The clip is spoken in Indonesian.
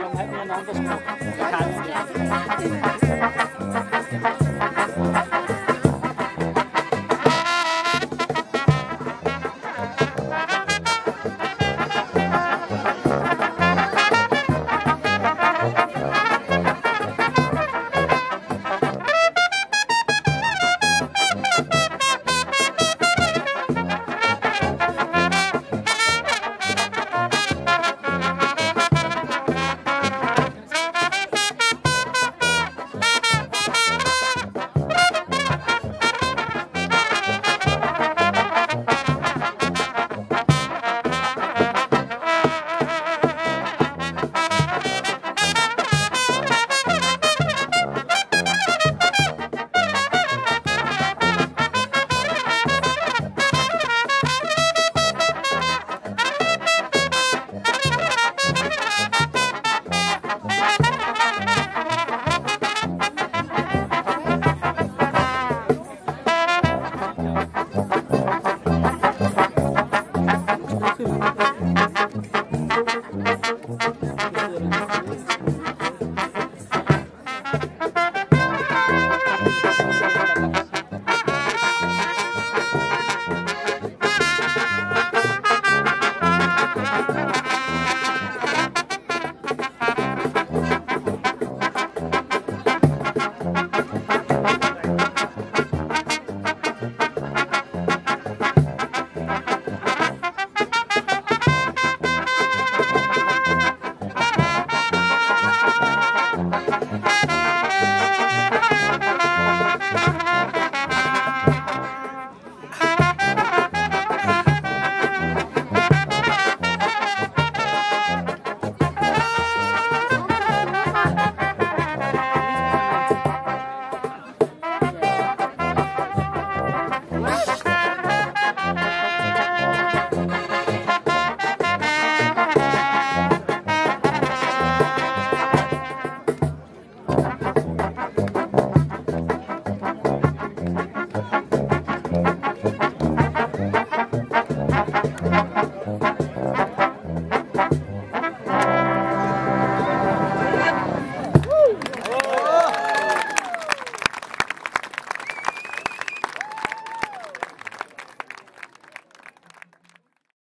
ยอมให้น้องก็สนุกทาน 何?